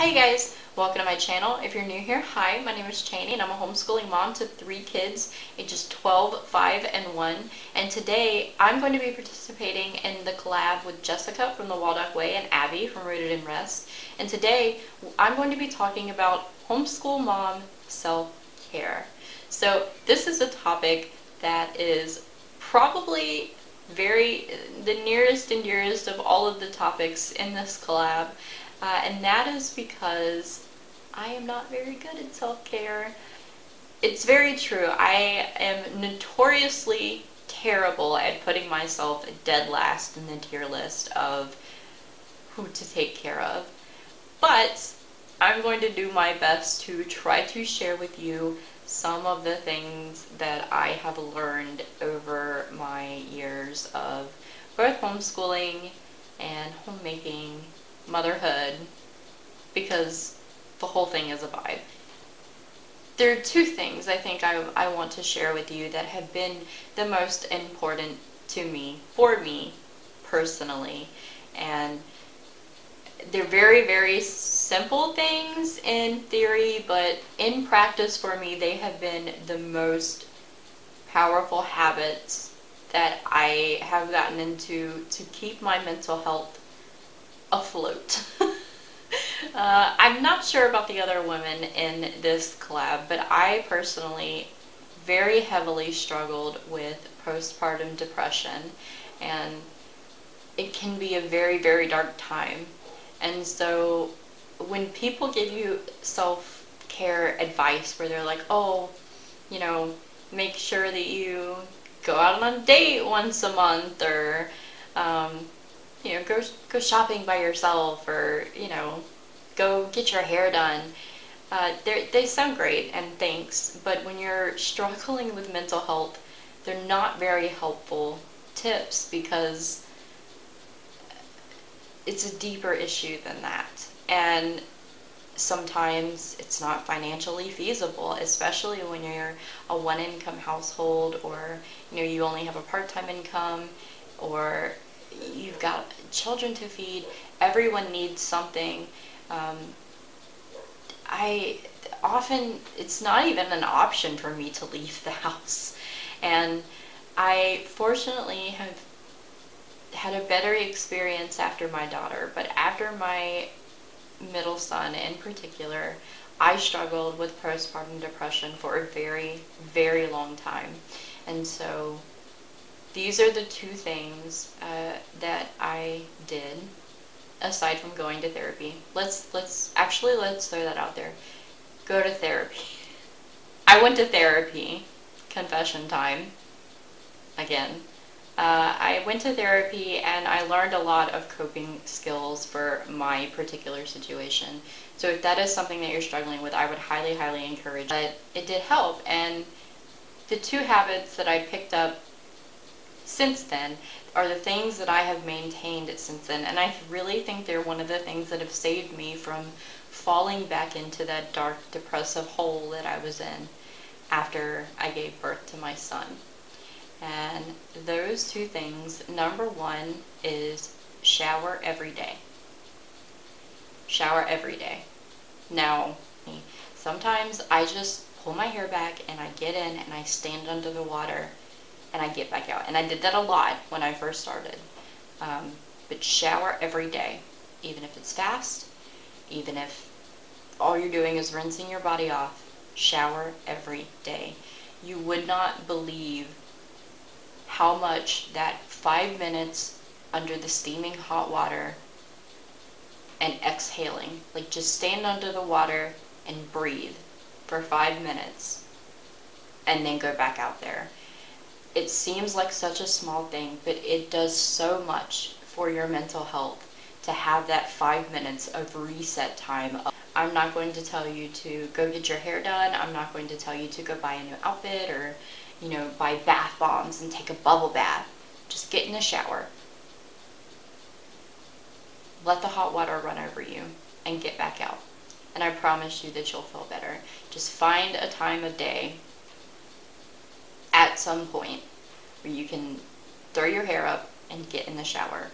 Hey guys, welcome to my channel. If you're new here, hi, my name is Chanie and I'm a homeschooling mom to three kids, ages 12, 5, and 1. And today I'm going to be participating in the collab with Jessica from the Waldock Way and Abby from Rooted in Rest. And today I'm going to be talking about homeschool mom self-care. So this is a topic that is probably very the nearest and dearest of all of the topics in this collab uh, and that is because I am not very good at self-care. It's very true. I am notoriously terrible at putting myself dead last in the tier list of who to take care of. But I'm going to do my best to try to share with you some of the things that I have learned over my years of both homeschooling and homemaking motherhood because the whole thing is a vibe. There are two things I think I, I want to share with you that have been the most important to me, for me personally. And they're very, very simple things in theory, but in practice for me, they have been the most powerful habits that I have gotten into to keep my mental health afloat. uh, I'm not sure about the other women in this collab, but I personally very heavily struggled with postpartum depression and it can be a very, very dark time. And so when people give you self-care advice where they're like, oh, you know, make sure that you go out on a date once a month or um, you know, go go shopping by yourself or you know, go get your hair done. Uh, they sound great and thanks, but when you're struggling with mental health, they're not very helpful tips because it's a deeper issue than that. And sometimes it's not financially feasible, especially when you're a one income household or you know you only have a part-time income or you've got children to feed. Everyone needs something. Um, I often, it's not even an option for me to leave the house. And I fortunately have had a better experience after my daughter, but after my middle son in particular, I struggled with postpartum depression for a very, very long time. And so these are the two things uh, that I did aside from going to therapy. Let's let's actually let's throw that out there. Go to therapy. I went to therapy. Confession time. Again. Uh, I went to therapy and I learned a lot of coping skills for my particular situation. So if that is something that you're struggling with, I would highly, highly encourage it. It did help and the two habits that I picked up since then are the things that I have maintained since then. And I really think they're one of the things that have saved me from falling back into that dark, depressive hole that I was in after I gave birth to my son. And those two things, number one is shower every day. Shower every day. Now, sometimes I just pull my hair back and I get in and I stand under the water and I get back out. And I did that a lot when I first started. Um, but shower every day, even if it's fast, even if all you're doing is rinsing your body off, shower every day. You would not believe how much that five minutes under the steaming hot water and exhaling, like just stand under the water and breathe for five minutes and then go back out there it seems like such a small thing, but it does so much for your mental health to have that five minutes of reset time. I'm not going to tell you to go get your hair done. I'm not going to tell you to go buy a new outfit or, you know, buy bath bombs and take a bubble bath. Just get in the shower. Let the hot water run over you and get back out. And I promise you that you'll feel better. Just find a time of day some point where you can throw your hair up and get in the shower.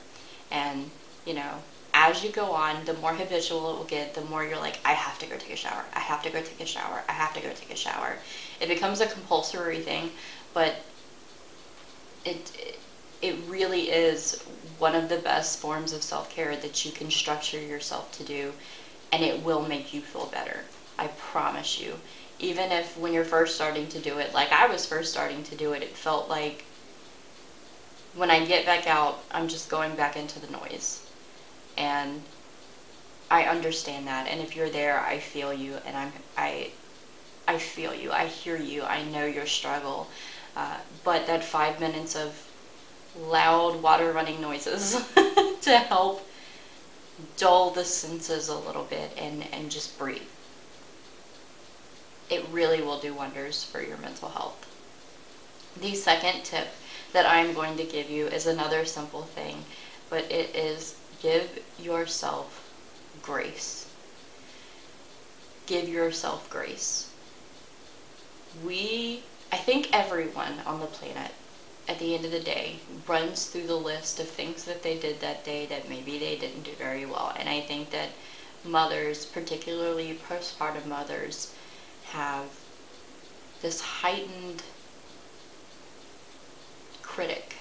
And, you know, as you go on, the more habitual it will get, the more you're like, I have to go take a shower. I have to go take a shower. I have to go take a shower. It becomes a compulsory thing, but it it really is one of the best forms of self-care that you can structure yourself to do and it will make you feel better. I promise you. Even if when you're first starting to do it, like I was first starting to do it, it felt like when I get back out, I'm just going back into the noise. And I understand that. And if you're there, I feel you and I'm I I feel you. I hear you. I know your struggle. Uh, but that five minutes of loud water running noises to help dull the senses a little bit and, and just breathe. It really will do wonders for your mental health. The second tip that I'm going to give you is another simple thing, but it is give yourself grace. Give yourself grace. We, I think everyone on the planet at the end of the day runs through the list of things that they did that day that maybe they didn't do very well. And I think that mothers, particularly postpartum mothers, have this heightened critic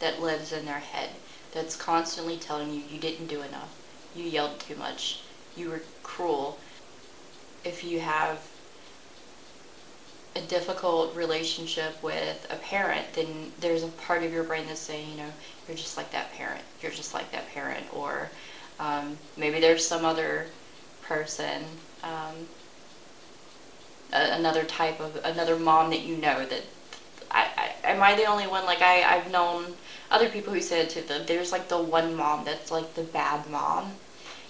that lives in their head that's constantly telling you you didn't do enough, you yelled too much, you were cruel. If you have a difficult relationship with a parent, then there's a part of your brain that's saying, you know, you're just like that parent. You're just like that parent. Or um, maybe there's some other person, um, another type of, another mom that you know that, I, I, am I the only one? Like I, I've known other people who said to them, there's like the one mom that's like the bad mom.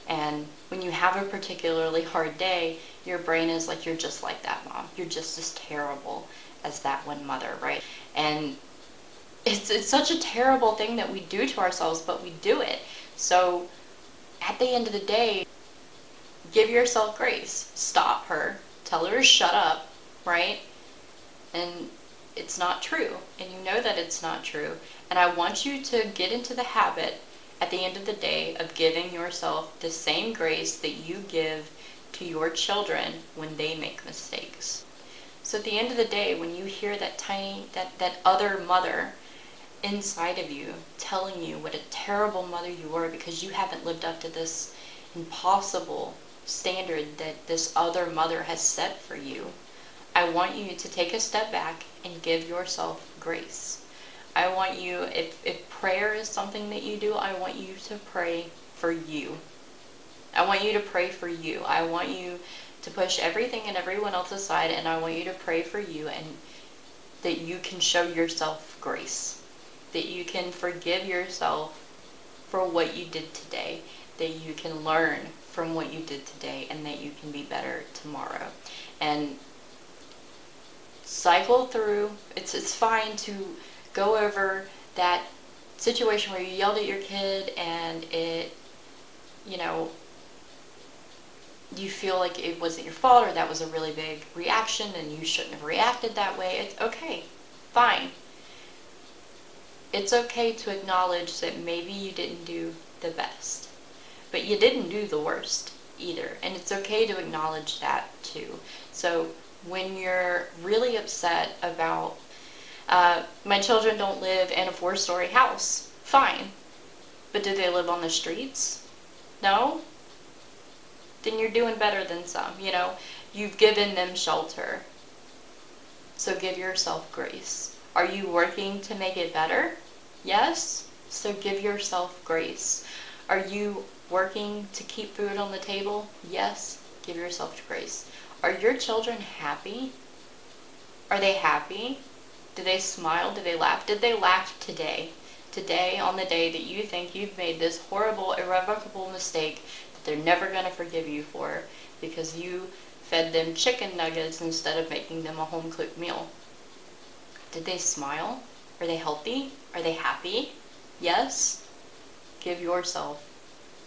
And when you have a particularly hard day, your brain is like, you're just like that mom. You're just as terrible as that one mother, right? And it's, it's such a terrible thing that we do to ourselves, but we do it. So at the end of the day, give yourself grace. Stop her. Tell her to shut up, right? And it's not true. And you know that it's not true. And I want you to get into the habit at the end of the day of giving yourself the same grace that you give to your children when they make mistakes. So at the end of the day, when you hear that tiny, that, that other mother inside of you telling you what a terrible mother you were because you haven't lived up to this impossible standard that this other mother has set for you, I want you to take a step back and give yourself grace. I want you, if, if prayer is something that you do, I want you to pray for you. I want you to pray for you. I want you to push everything and everyone else aside and I want you to pray for you and that you can show yourself grace. That you can forgive yourself for what you did today. That you can learn from what you did today and that you can be better tomorrow. And cycle through. It's, it's fine to go over that situation where you yelled at your kid and it, you know, you feel like it wasn't your fault or that was a really big reaction and you shouldn't have reacted that way, it's okay. Fine. It's okay to acknowledge that maybe you didn't do the best, but you didn't do the worst either. And it's okay to acknowledge that too. So when you're really upset about uh, my children don't live in a four-story house, fine. But do they live on the streets? No? then you're doing better than some. You know, you've given them shelter. So give yourself grace. Are you working to make it better? Yes? So give yourself grace. Are you working to keep food on the table? Yes? Give yourself grace. Are your children happy? Are they happy? Do they smile? Do they laugh? Did they laugh today? Today, on the day that you think you've made this horrible, irrevocable mistake that they're never going to forgive you for because you fed them chicken nuggets instead of making them a home cooked meal. Did they smile? Are they healthy? Are they happy? Yes? Give yourself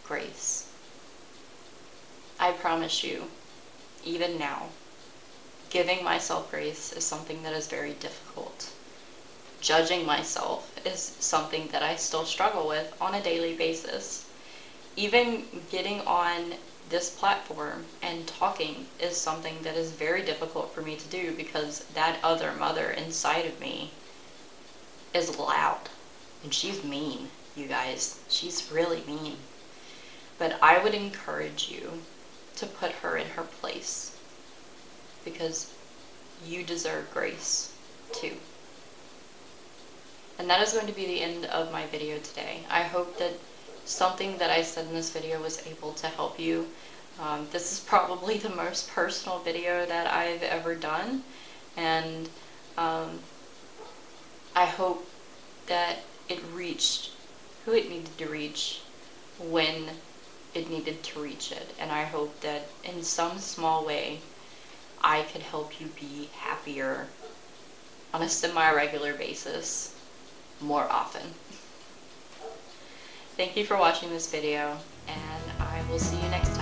grace. I promise you, even now, giving myself grace is something that is very difficult. Judging myself is something that I still struggle with on a daily basis. even getting on this platform and talking is something that is very difficult for me to do because that other mother inside of me is loud and she's mean, you guys. She's really mean. But I would encourage you to put her in her place because you deserve grace too. And that is going to be the end of my video today. I hope that something that I said in this video was able to help you. Um, this is probably the most personal video that I've ever done and um, I hope that it reached who it needed to reach when it needed to reach it and I hope that in some small way I could help you be happier on a semi-regular basis more often. Thank you for watching this video, and I will see you next time.